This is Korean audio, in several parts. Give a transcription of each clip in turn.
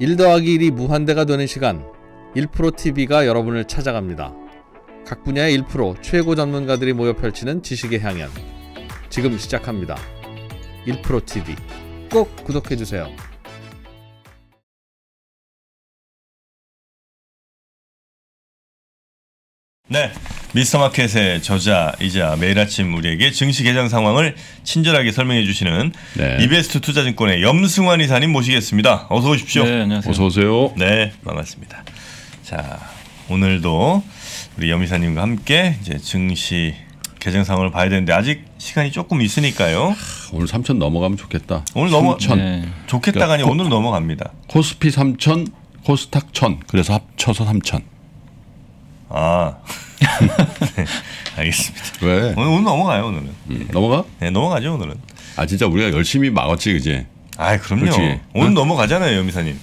1 더하기 1이 무한대가 되는 시간 1프로TV가 여러분을 찾아갑니다. 각 분야의 1프로 최고 전문가들이 모여 펼치는 지식의 향연 지금 시작합니다. 1프로TV 꼭 구독해주세요. 네, 미스터마켓의 저자이자 매일 아침 우리에게 증시 개장 상황을 친절하게 설명해 주시는 네. 이베스트 투자증권의 염승환 이사님 모시겠습니다. 어서 오십시오. 네, 안녕하세요. 어서 오세요. 네, 반갑습니다. 자, 오늘도 우리 염 이사님과 함께 이제 증시 개장 상황을 봐야 되는데 아직 시간이 조금 있으니까요. 오늘 3천 넘어가면 좋겠다. 오늘 넘어 3천. 네. 좋겠다가 아니라 오늘 넘어갑니다. 코스피 3천, 코스닥 1천. 그래서 합쳐서 3천. 아, 네, 알겠습니다. 왜? 오늘, 오늘 넘어가요 오늘은. 음, 넘어가? 네, 넘어가죠 오늘은. 아 진짜 우리가 열심히 막았지 그지? 아, 그럼요. 그렇지. 오늘 응? 넘어가잖아요, 염 이사님.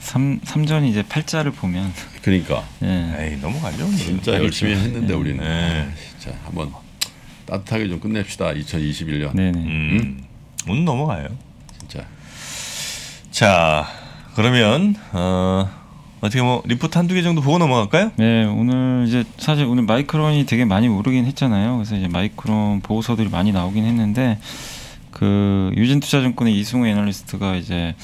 삼 삼전 이제 팔자를 보면 그러니까 예. 에이, 넘어가죠. 오늘은. 진짜 열심히 했는데 우리는 네. 아, 진짜 한번 따뜻하게 좀 끝냅시다. 2021년. 네네. 음, 오늘 넘어가요. 진짜. 자, 그러면 어, 어떻게 뭐 리포트 한두 개 정도 보고 넘어갈까요? 네, 오늘 이제 사실 오늘 마이크론이 되게 많이 오르긴 했잖아요. 그래서 이제 마이크론 보고서들이 많이 나오긴 했는데 그 유진투자증권의 이승우 애널리스트가 이제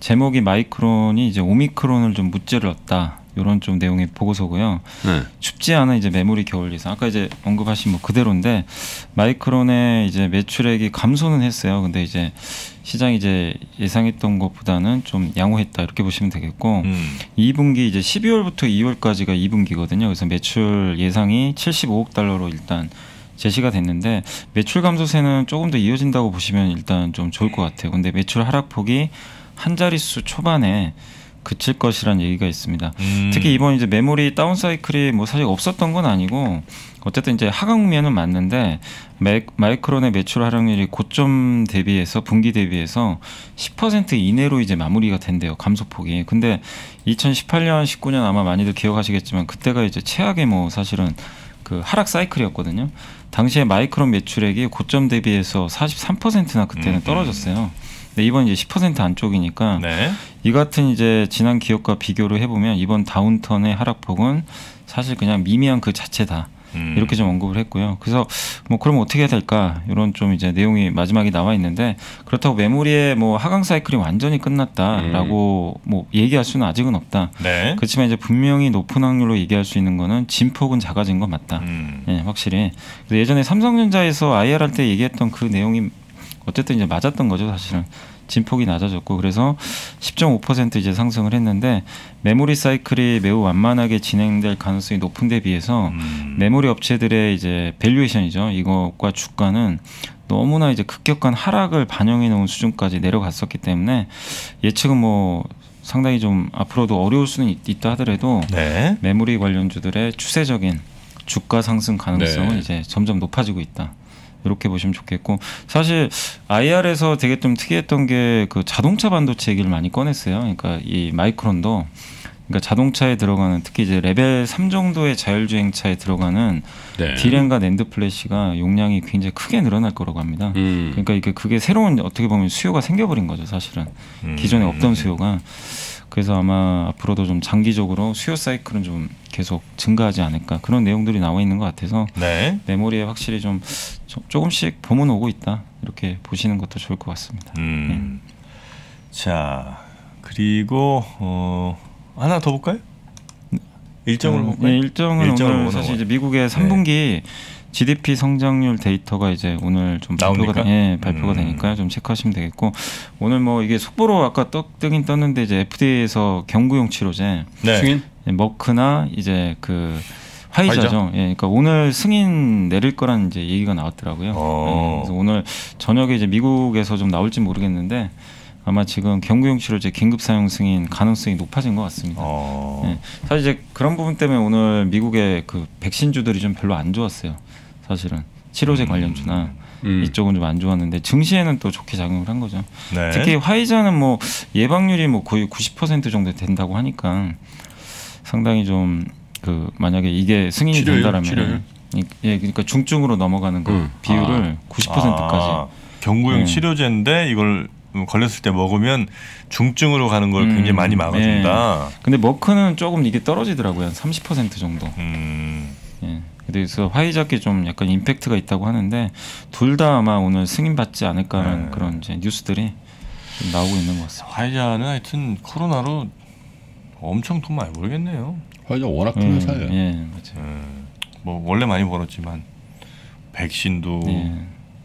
제목이 마이크론이 이제 오미크론을 좀 얻다. 이런 좀 내용의 보고서고요. 네. 춥지 않은 이제 메모리 겨울 예상. 아까 이제 언급하신 뭐 그대로인데 마이크론의 이제 매출액이 감소는 했어요. 근데 이제 시장이 이제 예상했던 것보다는 좀 양호했다 이렇게 보시면 되겠고 음, 2분기 이제 12월부터 2월까지가 2분기거든요. 그래서 매출 예상이 75억 달러로 일단 제시가 됐는데 매출 감소세는 조금 더 이어진다고 보시면 일단 좀 좋을 것 같아요. 근데 매출 하락폭이 한 자릿수 초반에 그칠 것이라는 얘기가 있습니다. 음. 특히 이번 이제 메모리 다운 사이클이 뭐 사실 없었던 건 아니고 어쨌든 이제 하강면은 맞는데 매- 마이크론의 매출 하락률이 고점 대비해서 분기 대비해서 10% 이내로 이제 마무리가 된대요 감소폭이. 근데 2018년 19년 아마 많이들 기억하시겠지만 그때가 이제 최악의 뭐 사실은 그 하락 사이클이었거든요. 당시에 마이크론 매출액이 고점 대비해서 43%나 그때는 음, 음. 떨어졌어요. 근데 이번 이제 10% 안쪽이니까 네. 이 같은 이제 지난 기업과 비교를 해보면 이번 다운턴의 하락폭은 사실 그냥 미미한 그 자체다. 음. 이렇게 좀 언급을 했고요. 그래서 뭐 그럼 어떻게 해야 될까 이런 좀 이제 내용이 마지막에 나와 있는데 그렇다고 메모리의 뭐 하강 사이클이 완전히 끝났다라고 뭐 얘기할 수는 아직은 없다. 네. 그렇지만 이제 분명히 높은 확률로 얘기할 수 있는 거는 진폭은 작아진 건 맞다. 음. 예, 확실히. 예전에 삼성전자에서 IR 할 때 얘기했던 그 내용이 어쨌든 이제 맞았던 거죠, 사실은. 진폭이 낮아졌고 그래서 10.5% 이제 상승을 했는데 메모리 사이클이 매우 완만하게 진행될 가능성이 높은 데 비해서 음. 메모리 업체들의 이제 valuation이죠. 이것과 주가는 너무나 이제 급격한 하락을 반영해 놓은 수준까지 내려갔었기 때문에 예측은 뭐 상당히 좀 앞으로도 어려울 수는 있, 있다 하더라도 네. 메모리 관련주들의 추세적인 주가 상승 가능성은 네. 이제 점점 높아지고 있다. 이렇게 보시면 좋겠고 사실 IR에서 되게 좀 특이했던 게 그 자동차 반도체 얘기를 많이 꺼냈어요. 그러니까 이 마이크론도 그러니까 자동차에 들어가는 특히 이제 레벨 3 정도의 자율주행 차에 들어가는 네. 디램과 낸드 플래시가 용량이 굉장히 크게 늘어날 거라고 합니다. 음. 그러니까 이게 그게 새로운 어떻게 보면 수요가 생겨버린 거죠, 사실은. 음. 기존에 없던 수요가 그래서 아마 앞으로도 좀 장기적으로 수요 사이클은 좀 계속 증가하지 않을까 그런 내용들이 나와 있는 것 같아서 네. 메모리에 확실히 좀 조- 조금씩 봄은 오고 있다 이렇게 보시는 것도 좋을 것 같습니다. 음. 자, 그리고 어, 하나 더 볼까요? 일정을 어, 볼까요? 네, 일정은 일정을 오늘 사실. 이제 미국의 3분기 GDP 성장률 데이터가 이제 오늘 좀 발표가 나옵니까? 예, 발표가 음. 되니까 좀 체크하시면 되겠고 오늘 뭐 이게 속보로 아까 떡 뜨긴 떴는데 이제 FDA에서 경구용 치료제 네. 승인? 예, 머크나 이제 그 화이자죠. 예, 그러니까 오늘 승인 내릴 거라는 이제 얘기가 나왔더라고요. 어. 예, 그래서 오늘 저녁에 이제 미국에서 좀 나올지 모르겠는데 아마 지금 경구용 치료제 긴급 사용 승인 가능성이 높아진 것 같습니다. 어. 예, 사실 이제 그런 부분 때문에 오늘 미국의 그 백신주들이 좀 별로 안 좋았어요. 사실은 치료제 관련주나 음. 이쪽은 좀 안 좋았는데 증시에는 또 좋게 작용을 한 거죠. 네. 특히 화이자는 뭐 예방률이 뭐 거의 90% 정도 된다고 하니까 상당히 좀 그 만약에 이게 승인이 치료율? 된다라면 치료율? 이- 예 그러니까 중증으로 넘어가는 그 음. 비율을 90%까지 아, 경구용 네. 치료제인데 이걸 걸렸을 때 먹으면 중증으로 가는 걸 굉장히 음, 많이 막아준다. 근데 머크는 조금 이게 떨어지더라고요. 한 30% 정도. 음. 예. 그래서 화이자께 좀 약간 임팩트가 있다고 하는데 둘 다 아마 오늘 승인 받지 않을까라는 네. 그런 이제 뉴스들이 좀 나오고 있는 것 같습니다. 화이자는 하여튼 코로나로 엄청 돈 많이 벌겠네요. 화이자 워낙 큰 음, 회사예요. 예, 맞아요. 음, 뭐 원래 많이 벌었지만 백신도 예.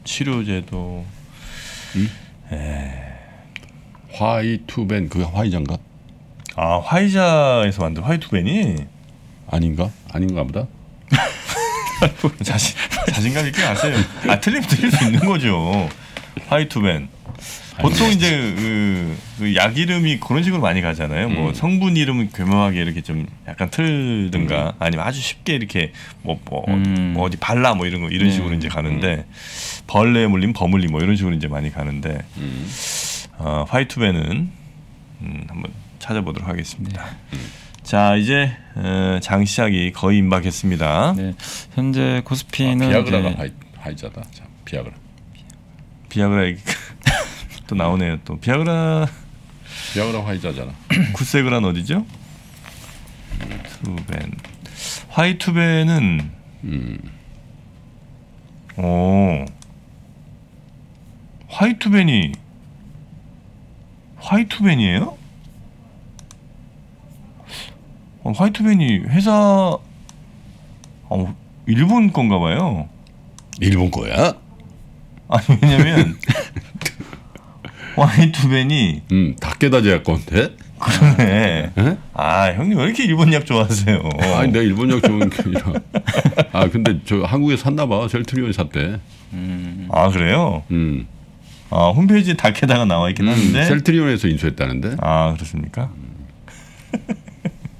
치료제도 화이투벤 그게 화이자인가? 아 화이자에서 만든 화이투벤이 아닌가? 아닌가 보다. 자신 자신감 있게 하세요. 아 틀리면 틀릴 수 있는 거죠. 화이투벤. 보통 이제 그, 그 약 이름이 그런 식으로 많이 가잖아요. 뭐 음. 성분 이름은 교묘하게 이렇게 좀 약간 틀든가 아니면 아주 쉽게 이렇게 뭐, 뭐, 음. 뭐 어디 발라 뭐 이런 거 이런 네. 식으로 이제 가는데 벌레 물림 버물림 뭐 이런 식으로 이제 많이 가는데 음. 어, 화이투벤은 음, 한번 찾아보도록 하겠습니다. 자 이제 어, 장 시작이 거의 임박했습니다. 네. 현재 아, 코스피는 비아그라가 이제 화이, 화이자다. 참, 비아그라. 비아그라 또 나오네요. 또 비아그라 비아그라 화이자잖아. 구세그란 어디죠? 투벤 화이투벤은 음. 오 화이투벤이 화이투벤이에요? 어, 화이투벤이 회사 어, 일본 건가 봐요. 일본 거야? 아니 왜냐면 화이투벤이 음, 다케다 제약 건데. 그러네. 에? 아 형님 왜 이렇게 일본 약 좋아하세요? 아니 내가 일본역 좋은 게 아니라. 아 근데 저 한국에 샀나 봐. 셀트리온 샀대. 음, 아 그래요? 음. 아 홈페이지에 닥에다가 나와 있긴 음, 한데. 셀트리온에서 인수했다는데. 아 그렇습니까?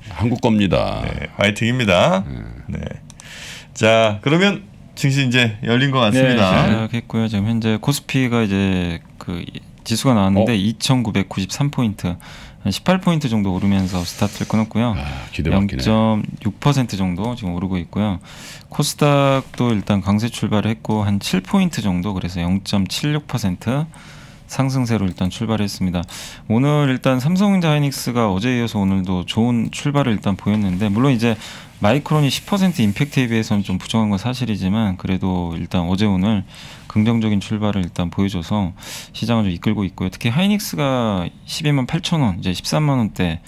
한국 겁니다. 네, 화이팅입니다. 네. 자 그러면 증시 이제 열린 것 네, 같습니다. 시작했고요. 지금 현재 코스피가 이제 그 지수가 나왔는데 어? 2,993포인트, 한 18포인트 정도 오르면서 스타트를 끊었고요. 아, 기대받기네. 0.6% 정도 지금 오르고 있고요. 코스닥도 일단 강세 출발을 했고 한 7포인트 정도 그래서 0.76% 상승세로 일단 출발했습니다. 오늘 일단 삼성전자 하이닉스가 어제 이어서 오늘도 좋은 출발을 일단 보였는데 물론 이제 마이크론이 10% 임팩트에 비해서는 좀 부족한 건 사실이지만 그래도 일단 어제 오늘 긍정적인 출발을 일단 보여줘서 시장을 좀 이끌고 있고요. 특히 하이닉스가 12만 8천 원, 이제 13만 원대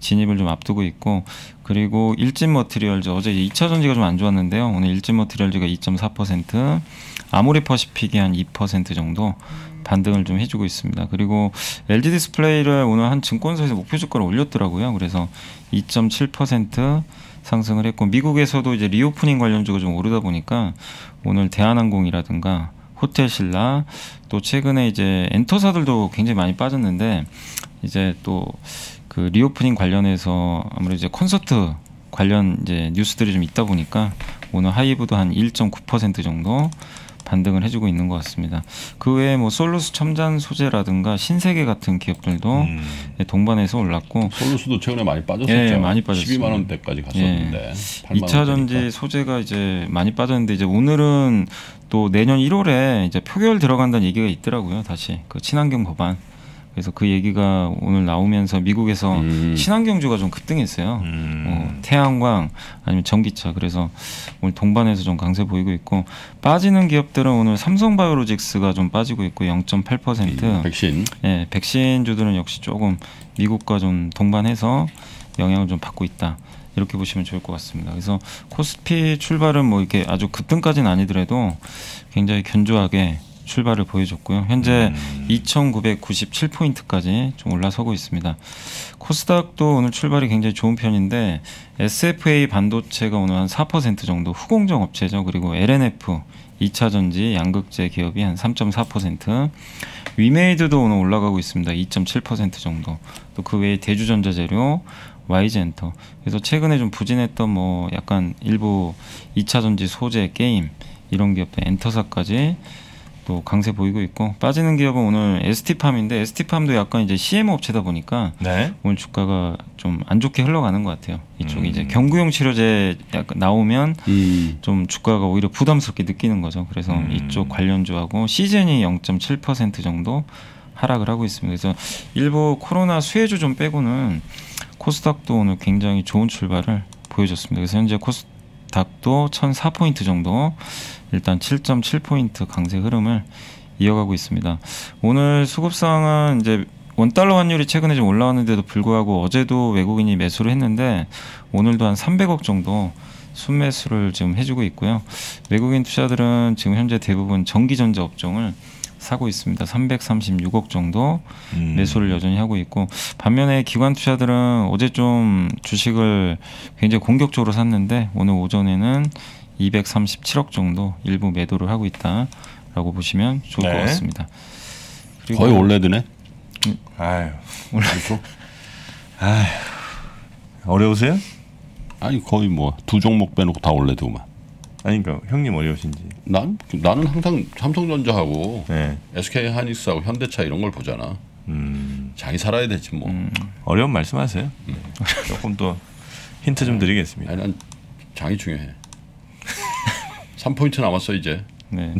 진입을 좀 앞두고 있고 그리고 일진 머티리얼즈 어제 2차 전지가 좀 안 좋았는데요. 오늘 일진 머티리얼즈가 2.4%, 아모레 퍼시픽이 한 2% 정도 반등을 좀 해주고 있습니다. 그리고 LG 디스플레이를 오늘 한 증권사에서 목표 주가를 올렸더라고요. 그래서 2.7% 상승을 했고 미국에서도 이제 reopening 관련주가 좀 오르다 보니까 오늘 대한항공이라든가 호텔신라 또 최근에 이제 엔터사들도 굉장히 많이 빠졌는데 이제 또 그 reopening 관련해서 아무래도 이제 콘서트 관련 이제 뉴스들이 좀 있다 보니까 오늘 하이브도 한 1.9% 정도 반등을 해주고 있는 것 같습니다. 그 외에 뭐 솔루스 첨단 소재라든가 신세계 같은 기업들도 음. 네, 동반해서 올랐고 솔루스도 최근에 많이 빠졌었죠. 예, 많이 빠졌습니다. 12만 원대까지 갔었는데. 8만 2차 전지. 소재가 이제 많이 빠졌는데 이제 오늘은 또 내년 1월에 이제 표결 들어간다는 얘기가 있더라고요. 다시 그 친환경 법안. 그래서 그 얘기가 오늘 나오면서 미국에서 음. 친환경주가 좀 급등했어요. 음. 어, 태양광 아니면 전기차 그래서 오늘 동반해서 좀 강세 보이고 있고 빠지는 기업들은 오늘 삼성바이오로직스가 좀 빠지고 있고 0.8%. 백신. 예, 백신주들은 역시 조금 미국과 좀 동반해서 영향을 좀 받고 있다. 이렇게 보시면 좋을 것 같습니다. 그래서 코스피 출발은 뭐 이렇게 아주 급등까지는 아니더라도 굉장히 견조하게 출발을 보여줬고요. 현재 2,997포인트까지 좀 올라서고 있습니다. 코스닥도 오늘 출발이 굉장히 좋은 편인데 SFA 반도체가 오늘 한 4% 정도 후공정 업체죠. 그리고 LNF 2차 전지 양극재 기업이 한 3.4%, 위메이드도 오늘 올라가고 있습니다. 2.7% 정도. 또 그 외에 대주전자재료, YG엔터. 그래서 최근에 좀 부진했던 뭐 약간 일부 2차 전지 소재 게임 이런 기업들 엔터사까지 또 강세 보이고 있고 빠지는 기업은 오늘 ST팜인데 ST팜도 약간 이제 CM 업체다 보니까 네. 오늘 주가가 좀 안 좋게 흘러가는 것 같아요. 이쪽이 음. 이제 경구용 치료제 약간 나오면 음. 좀 주가가 오히려 부담스럽게 느끼는 거죠. 그래서 음. 이쪽 관련주하고 시즌이 0.7% 정도 하락을 하고 있습니다. 그래서 일부 코로나 수혜주 좀 빼고는 코스닥도 오늘 굉장히 좋은 출발을 보여줬습니다. 그래서 현재 코스닥도 1,004포인트 정도 일단 7.7포인트 강세 흐름을 이어가고 있습니다. 오늘 수급상은 이제 원달러 환율이 최근에 좀 올라왔는데도 불구하고 어제도 외국인이 매수를 했는데 오늘도 한 300억 정도 순매수를 지금 해주고 있고요. 외국인 투자들은 지금 현재 대부분 전기전자 업종을 사고 있습니다. 336억 정도 음. 매수를 여전히 하고 있고 반면에 기관 투자들은 어제 좀 주식을 굉장히 공격적으로 샀는데 오늘 오전에는 237억 정도 일부 매도를 하고 있다라고 보시면 좋을 네. 것 같습니다. 그리고 거의 올레드네. 아유. 아유. 어려우세요? 아니 거의 뭐 두 종목 빼놓고 다 올레드구만. 아니 그러니까 형님 어려우신지. 난 나는 항상 삼성전자하고 네. SK 하이닉스하고 현대차 이런 걸 보잖아. 음. 장이 살아야 되지 뭐. 어려운 말씀하세요. 네. 조금 더 힌트 좀 드리겠습니다. 아니 난 장이 중요해. 3포인트 남았어 이제. 네.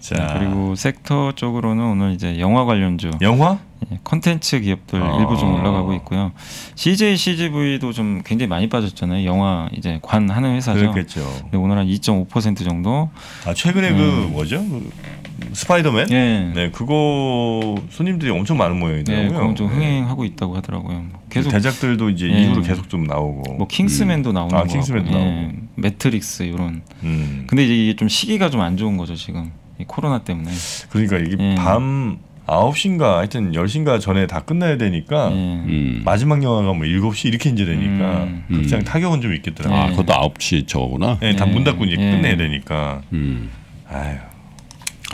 자 그리고 섹터 쪽으로는 오늘 이제 영화 관련주 영화? 예, 컨텐츠 기업들 아. 일부 좀 올라가고 있고요. CJ, CGV도 좀 굉장히 많이 빠졌잖아요. 영화 이제 관 하는 회사죠. 그렇겠죠. 오늘 한 2.5% 정도. 아 최근에 그 뭐죠? 그 스파이더맨? 예. 네 그거 손님들이 엄청 많은 네, 모양이더라고요. 그건 좀 흥행하고 있다고 하더라고요. 뭐 계속 계속 대작들도 이제 예. 이후로 계속 좀 나오고. 뭐 킹스맨도 나오는 아, 거 킹스맨도 나오고. 매트릭스 이런. 음. 근데 이제 이게 좀 시기가 좀 안 좋은 거죠 지금 이 코로나 때문에. 그러니까 이게 예. 밤 9시인가 하여튼 10시인가 전에 다 끝나야 되니까 예. 음. 마지막 영화가 뭐 7시 이렇게 이제 되니까 음. 극장 음. 타격은 좀 있겠더라고요. 아 예. 그것도 9시 저거구나. 네, 다문 예. 닫고 이제 예. 끝내야 되니까. 음. 아유.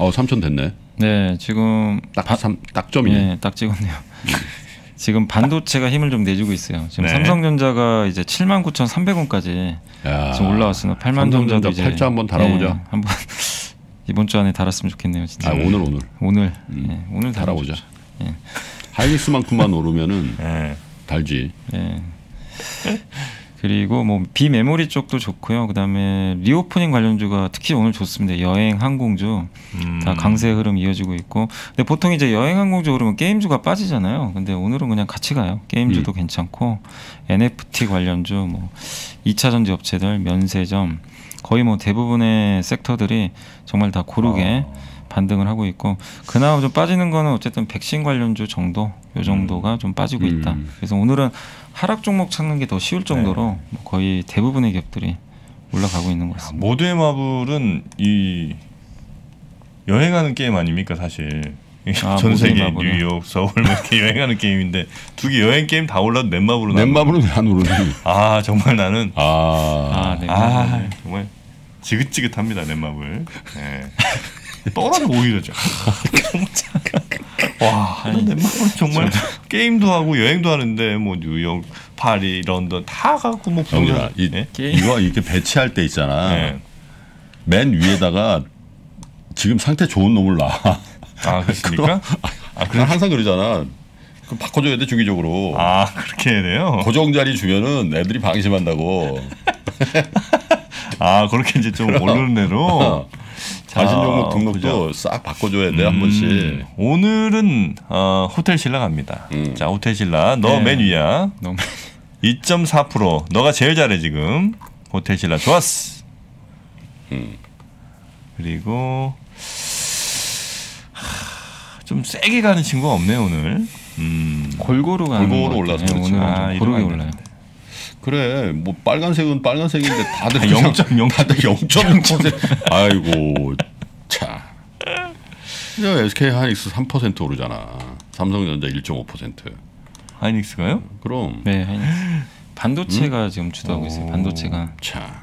어 삼천 됐네. 네, 지금 딱 바- 삼, 딱 점이네. 예, 딱 찍었네요. 지금 반도체가 힘을 좀 내주고 있어요. 지금 네. 삼성전자가 이제 79,300원까지 야. 지금 올라왔으나 8만 삼성전자 전자도 이제 8자 한번 달아보자. 예, 한번 이번 주 안에 달았으면 좋겠네요, 진짜. 아 오늘 오늘 오늘 예, 오늘 달아보자. 예. 하이닉스만큼만 오르면은 예. 달지. 예. 그리고 뭐 비메모리 쪽도 좋고요. 그다음에 reopening 관련주가 특히 오늘 좋습니다. 여행 항공주 음. 다 강세 흐름 이어지고 있고. 근데 보통 이제 여행 항공주 오르면 게임주가 빠지잖아요. 근데 오늘은 그냥 같이 가요. 게임주도 음. 괜찮고 NFT 관련주 뭐 2차 전지 업체들 면세점 거의 뭐 대부분의 섹터들이 정말 다 고르게 어. 반등을 하고 있고 그나마 좀 빠지는 거는 어쨌든 백신 관련주 정도 요 정도가 좀 빠지고 있다. 음. 그래서 오늘은 하락 종목 찾는 게 더 쉬울 정도로 네. 뭐 거의 대부분의 기업들이 올라가고 있는 것 같습니다. 모두의 마블은 이 여행하는 게임 아닙니까 사실. 아, 전 세계. 뉴욕, 서울 뭐 이렇게 여행하는 게임인데 두 개 여행 게임 다 올라도 넷마블은 안 넷마블은 왜안 오르니? 아 정말 나는 아, 아, 네. 아 정말 지긋지긋합니다 넷마블. 네. 떠나는 오히려 죠. 와 넷마블 정말 게임도 하고 여행도 하는데 뭐 뉴욕, 파리, 런던 다 가고 뭐 영준아, 이, 네? 이거 이렇게 배치할 때 있잖아. 네. 맨 위에다가 지금 상태 좋은 놈을 놔. 아 그렇습니까? 아, 그냥 항상 그러잖아. 그 바꿔줘야 돼 주기적으로. 아 그렇게 해야 돼요. 고정 자리 주면은 애들이 방심한다고. 아 그렇게 이제 좀 오르는 대로. 관심 종목 아, 등록도 싹 바꿔줘야 돼한 번씩. 음, 오늘은 어, 호텔 신라 갑니다. 음. 자 호텔 신라 너 네. 맨 위야. 너무 2.4% 너가 제일 잘해 지금 호텔 신라 좋았어. 음. 그리고 하, 좀 세게 가는 친구가 없네요 오늘. 음. 골고루 가는 골고루 것 올라서. 오늘은 아, 고르게 안 올라요. 그래 뭐 빨간색은 빨간색인데 다들 다 그냥 0.0 다들 0.0% 아이고 차. 야, SK 하이닉스 3% 오르잖아. 삼성전자 1.5%. 하이닉스가요? 그럼 네, 하이닉스. 음? 반도체가 지금 주도하고 있어요. 오. 반도체가 차.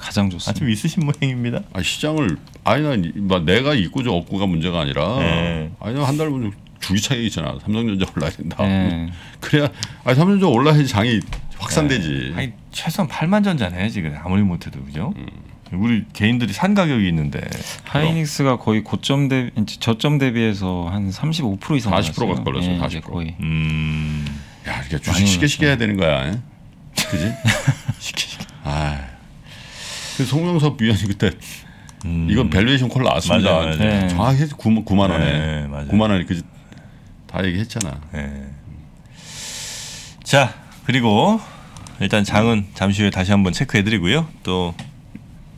가장 아 좋습니다. 좀 있으신 모양입니다. 아, 시장을 아니 난막 내가 있고 저 없고가 문제가 아니라 네. 아니 한 달 분 주기 차이 있잖아. 삼성전자 올라야 된다. 네. 그래야 아니 삼성전자 올라야지 장이 확산되지. 아니 최소한 8만 전자네 지금 아무리 못해도 그죠? 음. 우리 개인들이 산 가격이 있는데 하이닉스가 거의 고점 대 저점 대비해서 한 35% 이상 40% 올랐어요. 가까이 올랐어요, 예, 40%. 이제 거의. 음. 야, 이게 주식 시계 시계 해야 되는 거야. 에? 그지? 시키 시키. 아. 그 송명섭 위원이 그때 음. 이건 valuation call 나왔습니다. 맞아요, 맞아요. 네. 정확히 9, 9만 원에 네, 맞아요. 9만 원에 그다 얘기했잖아. 예. 자 그리고 일단 장은 잠시 후에 다시 한번 체크해드리고요. 또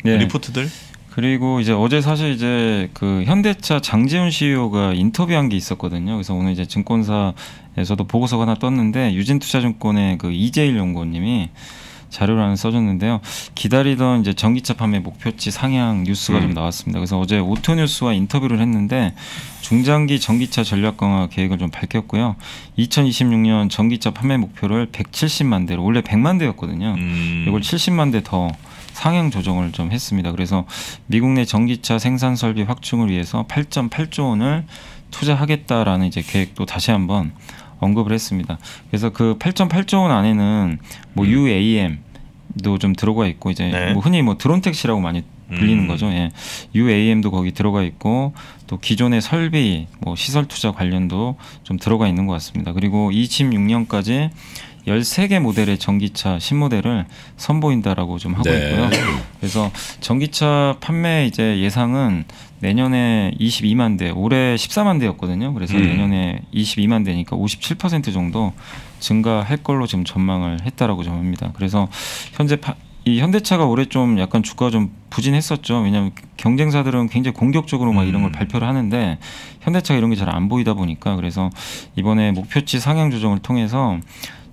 네. 리포트들 그리고 이제 어제 사실 이제 그 현대차 장재훈 CEO가 인터뷰한 게 있었거든요. 그래서 오늘 이제 증권사에서도 보고서가 하나 떴는데 유진투자증권의 그 이재일 연구원님이 자료를 하나 써줬는데요. 기다리던 이제 전기차 판매 목표치 상향 뉴스가 좀 나왔습니다. 그래서 어제 오토 뉴스와 인터뷰를 했는데 중장기 전기차 전략 강화 계획을 좀 밝혔고요. 2026년 전기차 판매 목표를 170만 대로 원래 100만 대였거든요. 음, 이걸 70만 대 더 상향 조정을 좀 했습니다. 그래서 미국 내 전기차 생산 설비 확충을 위해서 8.8조 원을 투자하겠다라는 이제 계획도 다시 한번 언급을 했습니다. 그래서 그 8.8조 원 안에는 뭐 UAM도 좀 들어가 있고 이제 네. 뭐 흔히 뭐 드론 택시라고 많이 불리는 음. 거죠. 예. UAM도 거기 들어가 있고 또 기존의 설비 뭐 시설 투자 관련도 좀 들어가 있는 것 같습니다. 그리고 26년까지 13개 모델의 전기차 신모델을 선보인다라고 좀 하고 네. 있고요. 그래서 전기차 판매 이제 예상은 내년에 22만 대, 올해 14만 대였거든요. 그래서 음. 내년에 22만 대니까 57% 정도 증가할 걸로 지금 전망을 했다라고 좀 합니다. 그래서 현재 파, 이 현대차가 올해 좀 약간 주가가 좀 부진했었죠. 왜냐하면 경쟁사들은 굉장히 공격적으로 막 이런 걸 음. 발표를 하는데 현대차가 이런 게 잘 안 보이다 보니까 그래서 이번에 목표치 상향 조정을 통해서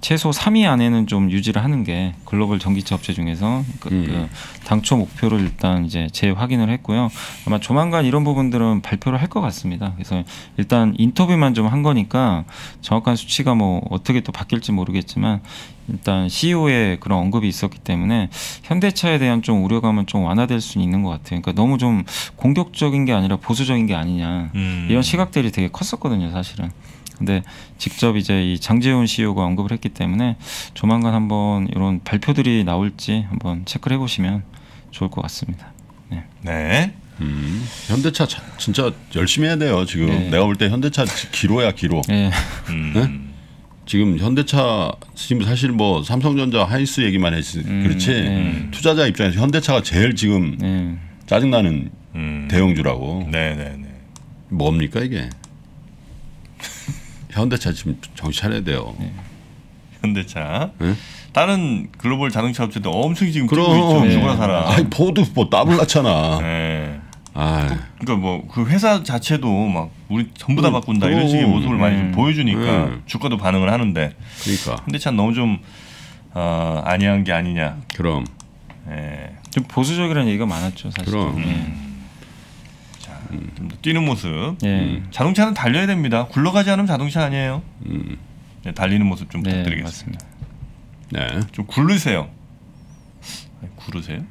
최소 3위 안에는 좀 유지를 하는 게 글로벌 전기차 업체 중에서 그, 음. 그 당초 목표를 일단 이제 재확인을 했고요. 아마 조만간 이런 부분들은 발표를 할 것 같습니다. 그래서 일단 인터뷰만 좀 한 거니까 정확한 수치가 뭐 어떻게 또 바뀔지 모르겠지만 일단 CEO의 그런 언급이 있었기 때문에 현대차에 대한 좀 우려감은 좀 완화될 수는 있는 것 같아요. 그러니까 너무 좀 공격적인 게 아니라 보수적인 게 아니냐 음. 이런 시각들이 되게 컸었거든요, 사실은. 근데 직접 이제 이 장재훈 CEO가 언급을 했기 때문에 조만간 한번 이런 발표들이 나올지 한번 체크를 해보시면 좋을 것 같습니다. 네. 네. 음. 현대차 자- 진짜 열심히 해야 돼요. 지금 네. 내가 볼 때 현대차 기로야 기로. 네. 음. 네? 지금 현대차 지금 사실 뭐 삼성전자 하이스 얘기만 했지 음, 그렇지 네. 투자자 입장에서 현대차가 제일 지금 네. 짜증나는 음. 대형주라고 네네네. 뭡니까 이게 현대차 지금 정신 차려야 돼요. 현대차. 네? 다른 글로벌 자동차 업체도 엄청 지금 그럼. 뛰고 있죠. 네. 누구나 살아. 아이 포드 뭐 따블났잖아. 네. 아, 그러니까 뭐 그 회사 자체도 막 우리 전부 다 음, 바꾼다 이런 그럼. 식의 모습을 많이 좀 음. 보여주니까 음. 주가도 반응을 하는데 그러니까 현대차는 너무 좀 어, 안이한 게 아니냐. 그럼 예. 좀 보수적이라는 얘기가 많았죠, 사실. 그럼. 네. 자, 좀더 뛰는 모습. 네. 자동차는 달려야 됩니다. 굴러가지 않으면 자동차 아니에요. 음, 네, 달리는 모습 좀 네, 부탁드리겠습니다. 네. 좀 굴르세요. 아니, 구르세요?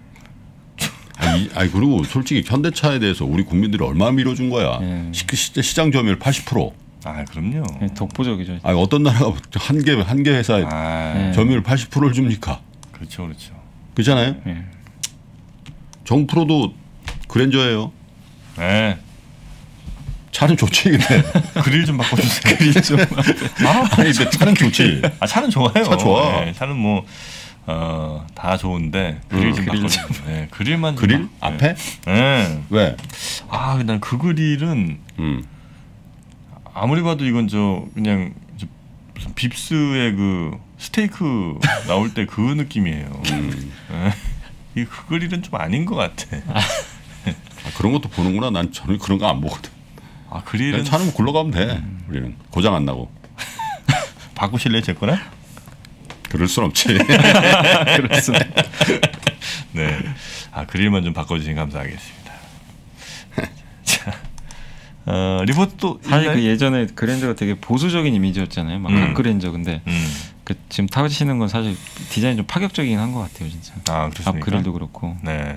아, 이, 아니 그리고 솔직히 현대차에 대해서 우리 국민들이 얼마나 밀어준 거야. 네. 시, 시, 시장 점유율 80%. 아, 그럼요. 네, 독보적이죠. 아 어떤 나라가 한개한개 회사에 아, 네. 점유율 80%를 줍니까? 그렇죠, 그렇죠. 그렇잖아요. 네. 정프로도 그랜저예요. 네. 차는 좋지 근데. 그릴 좀 바꿔주세요. 그릴 좀. 아, 아니 근데 차는 좋지. 아, 차는 좋아요. 차 좋아. 네, 차는 뭐, 어, 다 좋은데, 그릴 음, 좀 그릴 바꿔주세요. 네, 그릴만 좀 그릴 바- 네. 앞에 네. 왜? 아, 난 그 그릴은 음. 아무리 봐도 이건 저 그냥 저 무슨 빕스의 그 스테이크 나올 때 그 느낌이에요. 음. 네. 이그 그릴은 좀 아닌 것 같아. 아, 그런 것도 보는구나. 난 저는 그런 거 안 보거든. 아 그릴은 차는 굴러가면 돼. 우리는 고장 안 나고. 바꾸실래 제 거랑? 그럴 순 없지. 그렇습니다. 네. 아 그릴만 좀 바꿔주시면 감사하겠습니다. 자, 어, 리포트 또 사실 그? 예전에 그랜저가 되게 보수적인 이미지였잖아요. 막 음. 앞그랜저 근데 음. 그 지금 타시는 건 사실 디자인이 좀 파격적이긴 한것 같아요, 진짜. 아앞 그렇습니까? 그릴도 그렇고. 네.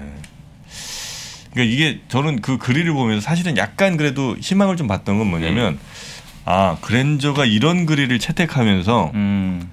그러니까 이게 저는 그 그릴을 보면서 사실은 약간 그래도 희망을 좀 봤던 건 뭐냐면 아 그랜저가 이런 그릴을 채택하면서 음.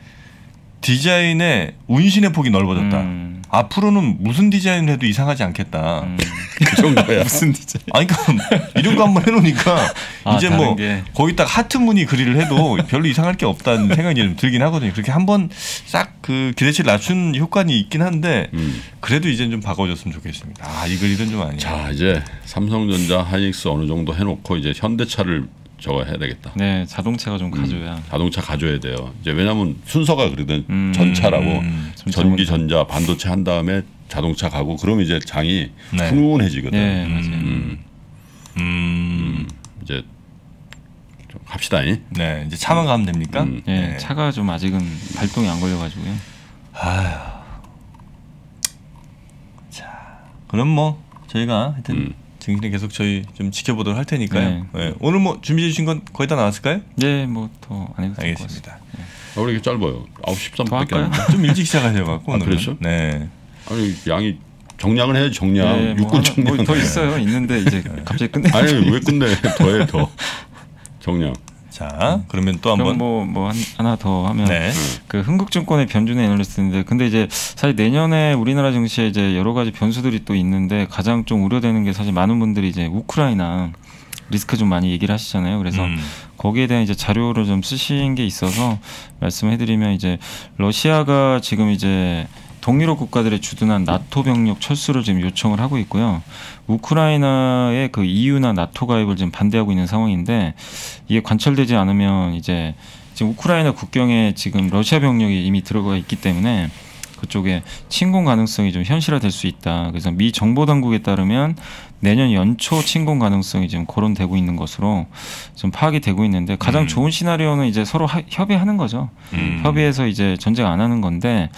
디자인의 운신의 폭이 넓어졌다. 음. 앞으로는 무슨 디자인을 해도 이상하지 않겠다. 음. 그 정도야. 무슨 디자인? 아니 그러니까 이런 거 한번 해놓으니까 아, 이제 뭐 게. 거기다가 하트 무늬 그릴을 해도 별로 이상할 게 없다는 생각이 좀 들긴 하거든요. 그렇게 한번 싹 그 기대치를 낮춘 효과는 있긴 한데 음. 그래도 이제는 좀 바꿔줬으면 좋겠습니다. 아이 그릴은 좀 아니에요. 자 이제 삼성전자, 하이닉스 어느 정도 해놓고 이제 현대차를 저거 해야 되겠다. 네, 자동차가 좀 가져야. 자동차 가져야 돼요. 이제 왜냐하면 순서가 그러든 음. 전차라고 음. 전기, 전자, 반도체 한 다음에 자동차 가고 그러면 이제 장이 네. 훈훈해지거든. 네, 맞아요. 음, 음. 이제 좀 합시다. 잉? 네 이제 차만 가면 됩니까? 음. 예, 네. 차가 좀 아직은 발동이 안 걸려가지고요. 그럼 뭐 저희가 하여튼 음. 증신에 계속 저희 좀 지켜보도록 할 테니까요. 네. 네. 오늘 뭐 준비해 주신 건 거의 다 나왔을까요? 네, 뭐 더 안 해도 될 것 같습니다. 알겠습니다. 아, 우리 이게 짧아요. 9시 13분밖에 할까요? 안 돼. 좀 일찍 시작하셔 갖고 아. 그랬어? 네. 아니 양이 정량을 해야지 정량. 네, 뭐 육군 하나- 정량. 뭐 더 있어요. 있는데 이제 갑자기 끝내. 아니 왜 끝내? 더해 더. 정량. 자 그러면 또 한번 뭐뭐 하나 더 하면 네. 그 흥국증권의 변준의 애널리스트인데 근데 이제 사실 내년에 우리나라 증시에 이제 여러 가지 변수들이 또 있는데 가장 좀 우려되는 게 사실 많은 분들이 이제 우크라이나 리스크 좀 많이 얘기를 하시잖아요. 그래서 음. 거기에 대한 이제 자료를 좀 쓰신 게 있어서 말씀해드리면 이제 러시아가 지금 이제 동유럽 국가들의 주둔한 나토 병력 철수를 지금 요청을 하고 있고요. 우크라이나의 그 EU나 나토 가입을 지금 반대하고 있는 상황인데 이게 관철되지 않으면 이제 지금 우크라이나 국경에 지금 러시아 병력이 이미 들어가 있기 때문에 그쪽에 침공 가능성이 좀 현실화될 수 있다. 그래서 미 정보 당국에 따르면 내년 연초 침공 가능성이 지금 거론되고 있는 것으로 좀 파악이 되고 있는데 가장 음. 좋은 시나리오는 이제 서로 하- 협의하는 거죠. 음. 협의해서 이제 전쟁 안 하는 건데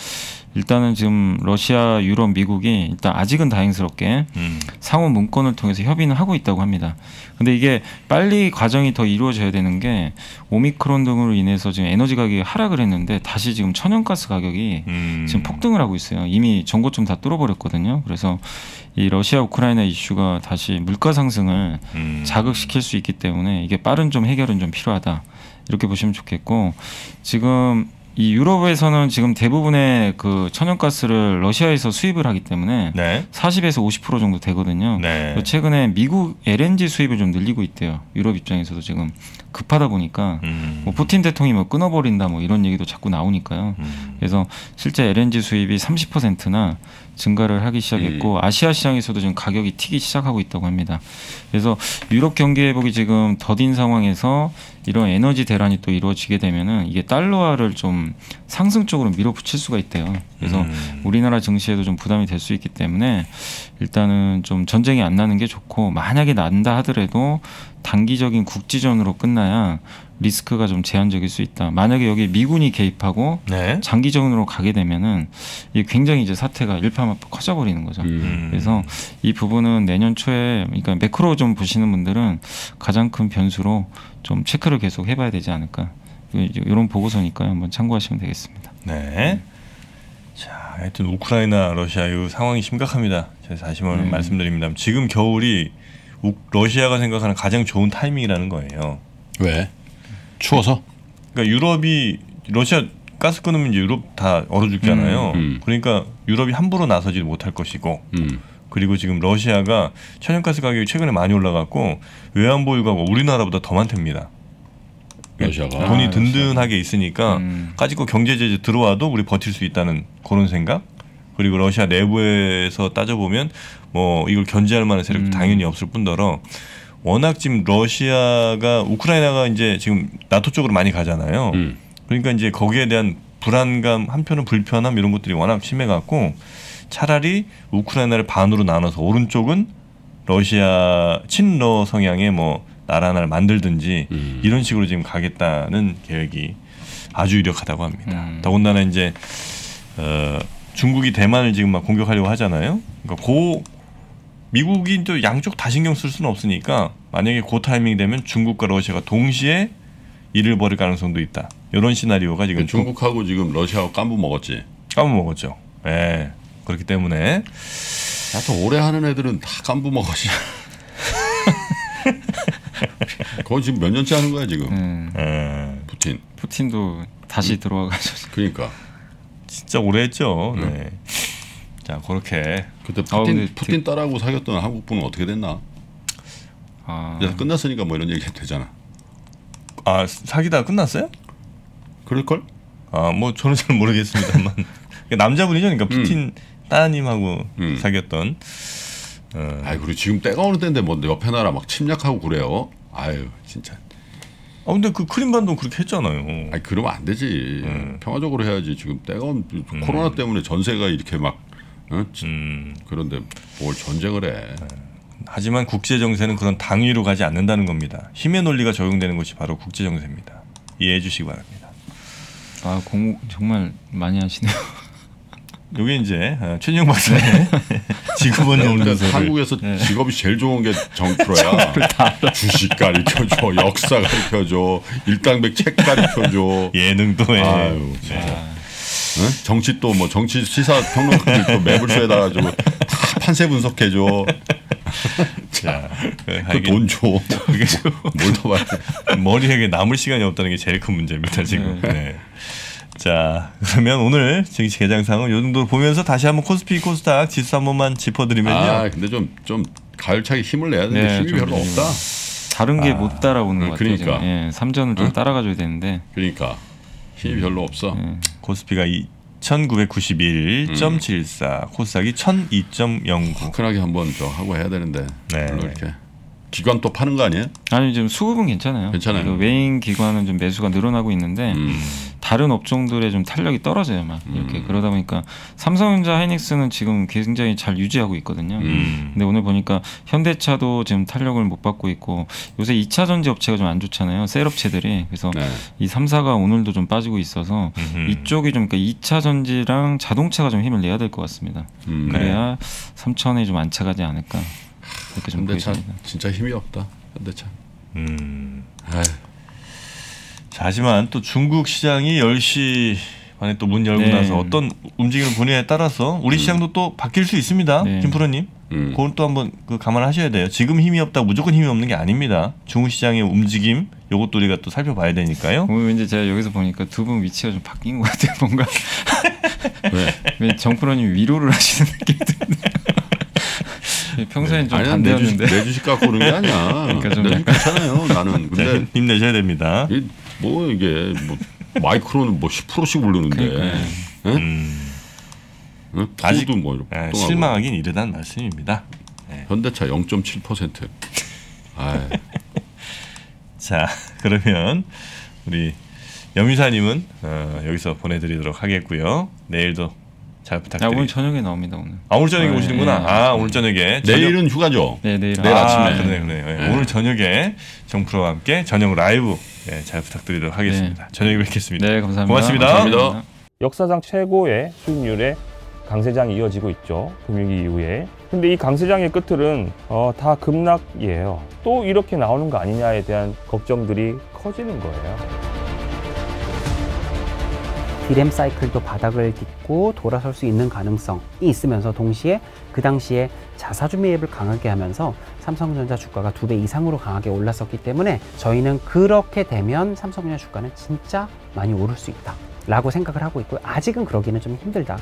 일단은 지금 러시아, 유럽, 미국이 일단 아직은 다행스럽게 음. 상호 문건을 통해서 협의는 하고 있다고 합니다. 근데 이게 빨리 과정이 더 이루어져야 되는 게 오미크론 등으로 인해서 지금 에너지 가격이 하락을 했는데 다시 지금 천연가스 가격이 음. 지금 폭등을 하고 있어요. 이미 전고점 다 뚫어버렸거든요. 그래서 이 러시아 우크라이나 이슈가 다시 물가 상승을 음. 자극시킬 수 있기 때문에 이게 빠른 좀 해결은 좀 필요하다 이렇게 보시면 좋겠고 지금 이 유럽에서는 지금 대부분의 그 천연가스를 러시아에서 수입을 하기 때문에 네. 40에서 50% 정도 되거든요. 네. 최근에 미국 LNG 수입을 좀 늘리고 있대요. 유럽 입장에서도 지금 급하다 보니까 음. 뭐 푸틴 대통령이 뭐 끊어버린다 뭐 이런 얘기도 자꾸 나오니까요. 음. 그래서 실제 LNG 수입이 30%나 증가를 하기 시작했고 음. 아시아 시장에서도 지금 가격이 튀기 시작하고 있다고 합니다. 그래서 유럽 경기 회복이 지금 더딘 상황에서 이런 에너지 대란이 또 이루어지게 되면은 이게 달러화를 좀 상승적으로 밀어붙일 수가 있대요. 그래서 음. 우리나라 증시에도 좀 부담이 될 수 있기 때문에 일단은 좀 전쟁이 안 나는 게 좋고 만약에 난다 하더라도 단기적인 국지전으로 끝나야 리스크가 좀 제한적일 수 있다. 만약에 여기 미군이 개입하고 네. 장기전으로 가게 되면은 이게 굉장히 이제 사태가 일파만파 커져버리는 거죠. 음. 그래서 이 부분은 내년 초에 그러니까 매크로 좀 보시는 분들은 가장 큰 변수로 좀 체크를 계속 해봐야 되지 않을까. 이런 보고서니까요. 한번 참고하시면 되겠습니다. 네. 자, 하여튼 우크라이나 러시아 이 상황이 심각합니다. 제가 다시 한번 음. 말씀드립니다. 지금 겨울이 우, 러시아가 생각하는 가장 좋은 타이밍이라는 거예요. 왜? 추워서? 그러니까 유럽이 러시아 가스 끊으면 이제 유럽 다 얼어 죽잖아요. 음, 음. 그러니까 유럽이 함부로 나서지 못할 것이고 음. 그리고 지금 러시아가 천연가스 가격이 최근에 많이 올라갔고 외환 보유가 우리나라보다 더 많답니다. 러시아가. 돈이 아, 든든하게 있으니까 음. 까짓거 경제 제재 들어와도 우리 버틸 수 있다는 그런 생각. 그리고 러시아 내부에서 따져보면 뭐 이걸 견제할 만한 세력도 음. 당연히 없을 뿐더러 워낙 지금 러시아가 우크라이나가 이제 지금 나토 쪽으로 많이 가잖아요. 음. 그러니까 이제 거기에 대한 불안감 한편은 불편함 이런 것들이 워낙 심해갖고 차라리 우크라이나를 반으로 나눠서 오른쪽은 러시아 친러 성향의 뭐 나라 하나를 만들든지 음. 이런 식으로 지금 가겠다는 계획이 아주 유력하다고 합니다. 음. 더군다나 이제 어, 중국이 대만을 지금 막 공격하려고 하잖아요. 그러니까 고 미국이 또 양쪽 다 신경 쓸 수는 없으니까 만약에 그 타이밍이 되면 중국과 러시아가 동시에 일을 벌일 가능성도 있다. 이런 시나리오가 지금 중... 중국하고 지금 러시아하고 깐부 먹었지. 까먹었죠. 예. 그렇기 때문에 나도 오래 하는 애들은 다 깐부 먹었지. 거의 지금 몇 년째 하는 거야 지금. 음, 예, 푸틴. 푸틴도 다시 들어와가지고 그러니까. 진짜 오래 했죠. 음. 네. 자 그렇게 그때 어, 푸틴 근데 푸틴 딸하고 사귀었던 한국 분은 어떻게 됐나? 아, 이제 끝났으니까 뭐 이런 얘기 해도 되잖아. 아 사귀다가 끝났어요? 그럴 걸? 아뭐 저는 잘 모르겠습니다만 남자분이죠, 그러니까 푸틴 따님하고 음. 사귀었던. 어, 아이 그리고 지금 때가 어느 때인데 뭐 옆에 나라 막 침략하고 그래요. 아유 진짜. 아 근데 그 크림반도 그렇게 했잖아요. 아니 그러면 안 되지. 음. 평화적으로 해야지. 지금 때가 어느 코로나 때문에 전세가 이렇게 막 어? 지- 음, 그런데 뭘 전쟁을 해. 하지만 국제 정세는 그런 당위로 가지 않는다는 겁니다. 힘의 논리가 적용되는 것이 바로 국제 정세입니다. 이해해 주시기 바랍니다. 아 공부 정말 많이 하시네요. 요게 이제 어, 최진영 박사의 지구본 근데 논문서를 한국에서 직업이 제일 좋은 게 정프로야. 주식 가르쳐줘, 역사 가르쳐줘, 일당백 책 가르쳐줘. 예능도 해. 아유, 진짜. 응? 정치 또 뭐 정치 시사 평론가들 또 매불쇼에 달아가지고 다 판세 분석해 줘. 자, 그그돈 줘. 그게 뭘더 말? 머리에 남을 시간이 없다는 게 제일 큰 문제입니다 지금. 네. 자 그러면 오늘 증시 개장상은 요 정도로 보면서 다시 한번 코스피 코스닥 지수 한 번만 짚어드리면요. 아 근데 좀 좀 가을차게 힘을 내야 되는데 네, 힘이 좀 별로 좀. 없다. 다른 게못 따라오는 음, 것 같아요. 그러니까. 예, 삼전을 좀 응? 따라가줘야 되는데. 그러니까 힘이 별로 없어. 예. 코스피가 2,991.74, 코스닥이 1,002.09. 화끈하게 한번 저 하고 해야 되는데 네. 별로 이렇게 기관 또 파는 거 아니에요? 아니 지금 수급은 괜찮아요. 괜찮아요. 그 외인 기관은 좀 매수가 늘어나고 있는데 음. 다른 업종들의 좀 탄력이 떨어져요, 막 이렇게 음. 그러다 보니까 삼성전자, 하이닉스는 지금 굉장히 잘 유지하고 있거든요. 음. 근데 오늘 보니까 현대차도 지금 탄력을 못 받고 있고 요새 2차 전지 업체가 좀 안 좋잖아요. 셀 업체들이 그래서 네. 이 3사가 오늘도 좀 빠지고 있어서 음흠. 이쪽이 좀 그러니까 2차 전지랑 자동차가 좀 힘을 내야 될 것 같습니다. 음. 그래야 3천에 좀 안착하지 않을까 그렇게 좀 현대차. 진짜 힘이 없다. 현대차. 음. 자, 하지만 또 중국 시장이 10시 반에 또 문 열고 네. 나서 어떤 움직임을 보느냐에 따라서 우리 시장도 또 바뀔 수 있습니다. 네. 김프로님. 음. 그건 또 한번 그 감안하셔야 돼요. 지금 힘이 없다 무조건 힘이 없는 게 아닙니다. 중국 시장의 움직임 요것도 우리가 또 살펴봐야 되니까요. 오늘 왠지 제가 여기서 보니까 두 분 위치가 좀 바뀐 것 같아요. 뭔가 왜? 왜 정프로님 위로를 하시는 느낌이 드네요. 평소엔 좀 아니 난내 주식 내 주식 갖고 오는 게 아니야. 그러니까 좀내 주식 괜찮아요. 나는 자, 근데 힘내셔야 됩니다. 이, 뭐 이게 뭐 마이크로는 뭐 10%씩 오르는데. 응? 음, 응? 아직- 뭐 뚱하고. 실망하긴 이르다는 말씀입니다. 현대차 0.7%. 아, 자 그러면 우리 염유사님은 어, 여기서 보내드리도록 하겠고요. 내일도 잘 야, 부탁드립니다. 오늘 저녁에 나옵니다 오늘. 아, 오늘 저녁에 네, 오시는구나. 네. 아 오늘 저녁에 저녁- 내일은 휴가죠. 네 내일 내일 아, 아침에. 그러네요. 예, 네. 오늘 저녁에 정프로와 함께 저녁 라이브 예, 잘 부탁드리도록 하겠습니다. 저녁에 뵙겠습니다. 네 감사합니다. 고맙습니다. 감사합니다. 역사상 최고의 수익률의 강세장이 이어지고 있죠. 금융위 이후에. 근데 이 강세장의 끝들은 어, 다 급락이에요. 또 이렇게 나오는 거 아니냐에 대한 걱정들이 커지는 거예요. 디램 사이클도 바닥을 딛고 돌아설 수 있는 가능성이 있으면서 동시에 그 당시에 자사주 매입을 강하게 하면서 삼성전자 주가가 두 배 이상으로 강하게 올랐었기 때문에 저희는 그렇게 되면 삼성전자 주가는 진짜 많이 오를 수 있다. 라고 생각을 하고 있고요. 아직은 그러기는 좀 힘들다.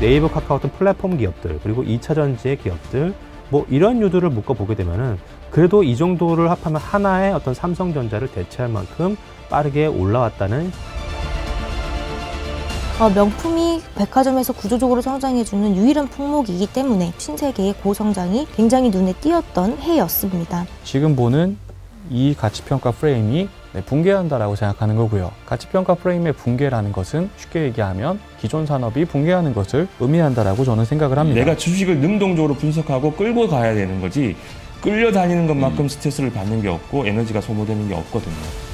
네이버 카카오톡 플랫폼 기업들 그리고 2차 전지의 기업들 뭐 이런 유두를 묶어 보게 되면은 그래도 이 정도를 합하면 하나의 어떤 삼성전자를 대체할 만큼 빠르게 올라왔다는 어, 명품이 백화점에서 구조적으로 성장해주는 유일한 품목이기 때문에 신세계의 고성장이 굉장히 눈에 띄었던 해였습니다. 지금 보는 이 가치평가 프레임이 네, 붕괴한다라고 생각하는 거고요. 가치평가 프레임의 붕괴라는 것은 쉽게 얘기하면 기존 산업이 붕괴하는 것을 의미한다라고 저는 생각을 합니다. 내가 주식을 능동적으로 분석하고 끌고 가야 되는 거지 끌려다니는 것만큼 스트레스를 받는 게 없고 에너지가 소모되는 게 없거든요.